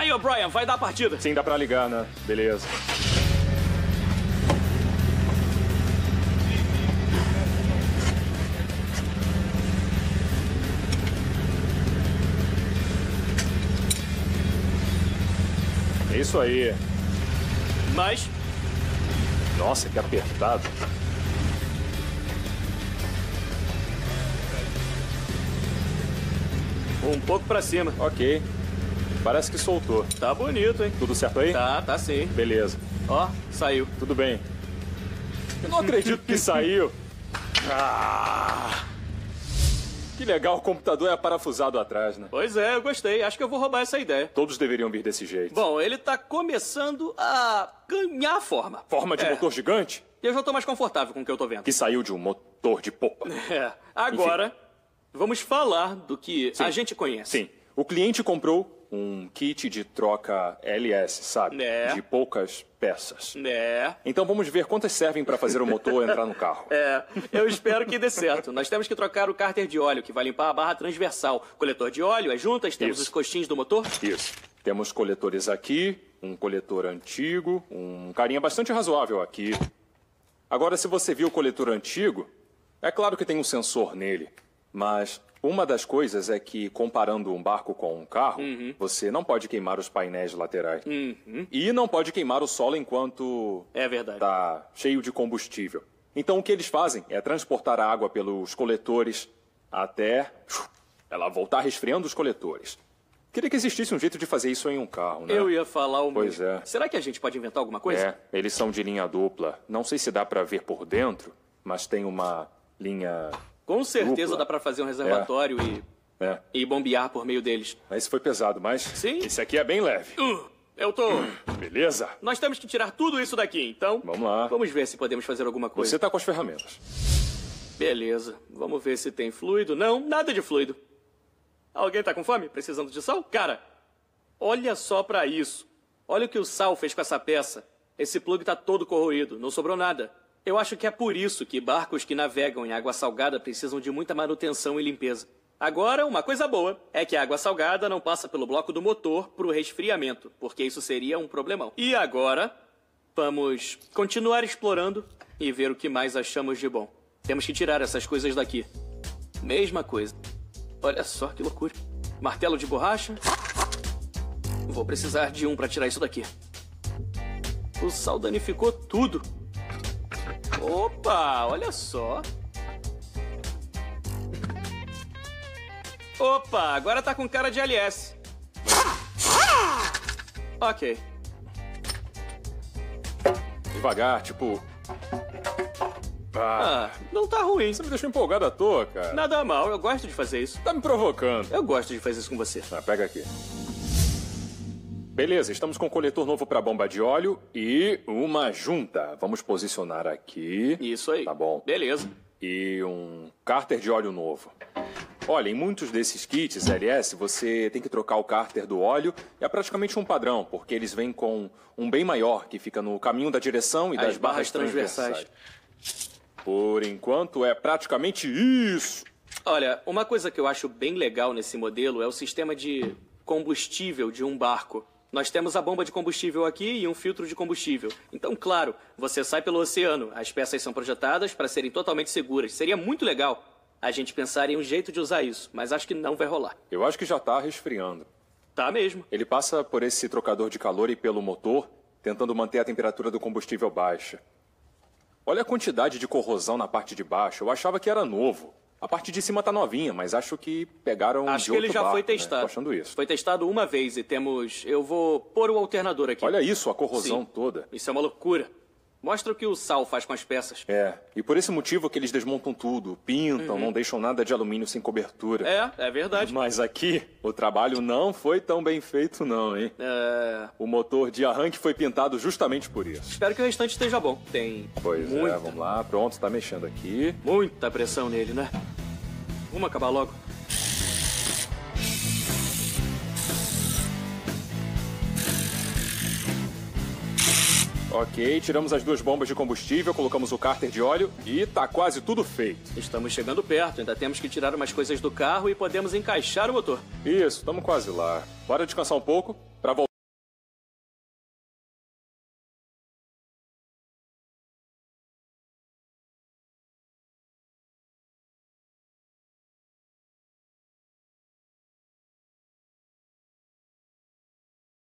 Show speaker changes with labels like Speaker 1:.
Speaker 1: Aí, O'Brien, vai dar a partida.
Speaker 2: Sim, dá pra ligar, né? Beleza. É isso aí.
Speaker 1: Mas,
Speaker 2: Nossa, que apertado.
Speaker 1: um pouco pra cima.
Speaker 2: Ok. Parece que soltou.
Speaker 1: Tá bonito, hein?
Speaker 2: Tudo certo aí?
Speaker 1: Tá, tá sim.
Speaker 2: Beleza.
Speaker 1: Ó, saiu.
Speaker 2: Tudo bem. Eu não acredito que saiu. Ah! Que legal, o computador é parafusado atrás, né?
Speaker 1: Pois é, eu gostei. Acho que eu vou roubar essa ideia.
Speaker 2: Todos deveriam vir desse jeito.
Speaker 1: Bom, ele tá começando a ganhar forma.
Speaker 2: Forma de
Speaker 1: É.
Speaker 2: motor gigante
Speaker 1: Eu já tô mais confortável com o que eu tô vendo.
Speaker 2: que saiu de um motor de popa.
Speaker 1: É. Agora, vamos falar do que a gente conhece.
Speaker 2: Sim. O cliente comprou um kit de troca LS, sabe?
Speaker 1: É.
Speaker 2: De poucas peças.
Speaker 1: É.
Speaker 2: Então vamos ver quantas servem para fazer o motor entrar no carro.
Speaker 1: É, eu espero que dê certo. Nós temos que trocar o cárter de óleo, que vai limpar a barra transversal. Coletor de óleo, as juntas, temos
Speaker 2: Isso.
Speaker 1: os coxins do motor.
Speaker 2: Isso. Temos coletores aqui, um coletor antigo, um carinha bastante razoável aqui. Agora, se você viu o coletor antigo, é claro que tem um sensor nele, mas uma das coisas é que, comparando um barco com um carro, você não pode queimar os painéis laterais. E não pode queimar o solo enquanto
Speaker 1: É verdade.
Speaker 2: está cheio de combustível. Então, o que eles fazem é transportar a água pelos coletores até ela voltar resfriando os coletores. Queria que existisse um jeito de fazer isso em um carro, né?
Speaker 1: Eu ia falar o
Speaker 2: Pois
Speaker 1: mesmo.
Speaker 2: é.
Speaker 1: Será que a gente pode inventar alguma coisa?
Speaker 2: É, eles são de linha dupla. Não sei se dá pra ver por dentro, mas tem uma linha.
Speaker 1: Com certeza
Speaker 2: Dupla.
Speaker 1: dá pra fazer um reservatório e,
Speaker 2: É,
Speaker 1: e bombear por meio deles.
Speaker 2: esse foi pesado, mas.
Speaker 1: Sim.
Speaker 2: Esse aqui é bem leve.
Speaker 1: Uh, eu tô.
Speaker 2: Beleza?
Speaker 1: Nós temos que tirar tudo isso daqui, então.
Speaker 2: Vamos lá.
Speaker 1: Vamos ver se podemos fazer alguma coisa.
Speaker 2: Você tá com as ferramentas.
Speaker 1: Beleza. Vamos ver se tem fluido. Não, nada de fluido. Alguém tá com fome? Precisando de sal? Cara, olha só pra isso. Olha o que o sal fez com essa peça. Esse plug tá todo corroído, não sobrou nada. Eu acho que é por isso que barcos que navegam em água salgada precisam de muita manutenção e limpeza. Agora, uma coisa boa é que a água salgada não passa pelo bloco do motor pro resfriamento, porque isso seria um problemão. E agora, vamos continuar explorando e ver o que mais achamos de bom. Temos que tirar essas coisas daqui. Mesma coisa. Olha só que loucura. Martelo de borracha. Vou precisar de um para tirar isso daqui. O sal danificou tudo. Opa, olha só. Opa, agora tá com cara de LS. Ok.
Speaker 2: Devagar, tipo. Ah,
Speaker 1: Ah, não tá ruim.
Speaker 2: você me deixou empolgado à toa, cara.
Speaker 1: Nada mal, eu gosto de fazer isso.
Speaker 2: Tá me provocando.
Speaker 1: Eu gosto de fazer isso com você.
Speaker 2: Ah, pega aqui. Beleza, estamos com um coletor novo para bomba de óleo e uma junta. Vamos posicionar aqui.
Speaker 1: Isso aí.
Speaker 2: Tá bom.
Speaker 1: Beleza.
Speaker 2: E um cárter de óleo novo. Olha, em muitos desses kits LS, você tem que trocar o cárter do óleo. É praticamente um padrão, porque eles vêm com um bem maior, que fica no caminho da direção e
Speaker 1: As
Speaker 2: das barras,
Speaker 1: barras transversais.
Speaker 2: transversais. Por enquanto, é praticamente isso.
Speaker 1: Olha, uma coisa que eu acho bem legal nesse modelo é o sistema de combustível de um barco. Nós temos a bomba de combustível aqui e um filtro de combustível. Então, claro, você sai pelo oceano. As peças são projetadas para serem totalmente seguras. Seria muito legal a gente pensar em um jeito de usar isso, mas acho que não vai rolar.
Speaker 2: Eu acho que já tá resfriando.
Speaker 1: Tá mesmo.
Speaker 2: Ele passa por esse trocador de calor e pelo motor, tentando manter a temperatura do combustível baixa. Olha a quantidade de corrosão na parte de baixo. Eu achava que era novo. A parte de cima tá novinha, mas acho que pegaram
Speaker 1: Acho
Speaker 2: de
Speaker 1: que ele já
Speaker 2: barco,
Speaker 1: foi
Speaker 2: né?
Speaker 1: testado.
Speaker 2: Tô achando isso.
Speaker 1: Foi testado uma vez e temos. Eu vou pôr o alternador aqui.
Speaker 2: Olha isso, a corrosão
Speaker 1: Sim.
Speaker 2: toda.
Speaker 1: Isso é uma loucura. Mostra o que o sal faz com as peças.
Speaker 2: É, e por esse motivo que eles desmontam tudo, pintam, não deixam nada de alumínio sem cobertura.
Speaker 1: Uhum. É, é verdade.
Speaker 2: Mas aqui, o trabalho não foi tão bem feito não, hein?
Speaker 1: É,
Speaker 2: O motor de arranque foi pintado justamente por isso.
Speaker 1: Espero que o restante esteja bom. Tem
Speaker 2: Pois
Speaker 1: muita,
Speaker 2: é, vamos lá, pronto, tá mexendo aqui.
Speaker 1: muita pressão nele, né? Vamos acabar logo.
Speaker 2: Ok, tiramos as duas bombas de combustível, colocamos o cárter de óleo e tá quase tudo feito.
Speaker 1: Estamos chegando perto, ainda temos que tirar umas coisas do carro e podemos encaixar o motor.
Speaker 2: Isso, estamos quase lá. Bora descansar um pouco pra voltar.